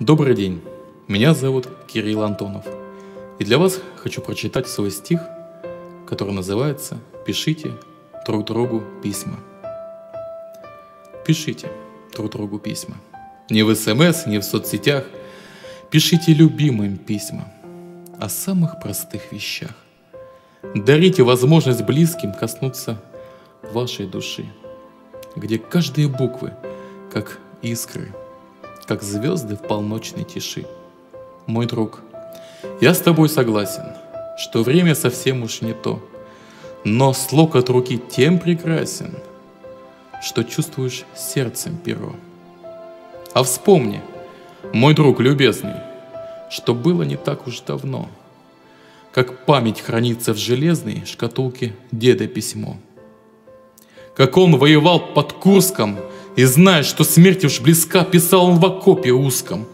Добрый день, меня зовут Кирилл Антонов. И для вас хочу прочитать свой стих, который называется «Пишите друг другу письма». Пишите друг другу письма. Не в СМС, не в соцсетях. Пишите любимым письма о самых простых вещах. Дарите возможность близким коснуться вашей души, где каждые буквы, как искры – как звезды в полночной тиши. Мой друг, я с тобой согласен, что время совсем уж не то, но слог от руки тем прекрасен, что чувствуешь сердцем перо. А вспомни, мой друг любезный, что было не так уж давно, как память хранится в железной шкатулке деда письмо. Как он воевал под Курском – и зная, что смерть уж близка, писал он в окопе узком.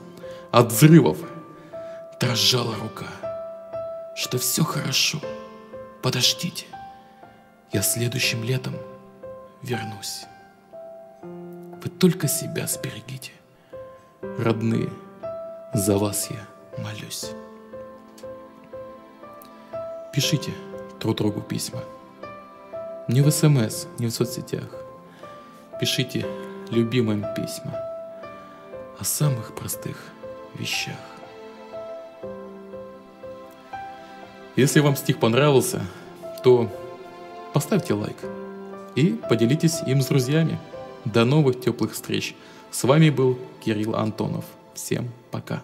От взрывов дрожала рука, что все хорошо, подождите, я следующим летом вернусь. Вы только себя сберегите, родные, за вас я молюсь. Пишите друг другу письма. Не в СМС, не в соцсетях. Пишите любимым письма о самых простых вещах. Если вам стих понравился, то поставьте лайк и поделитесь им с друзьями. До новых теплых встреч. С вами был Кирилл Антонов. Всем пока.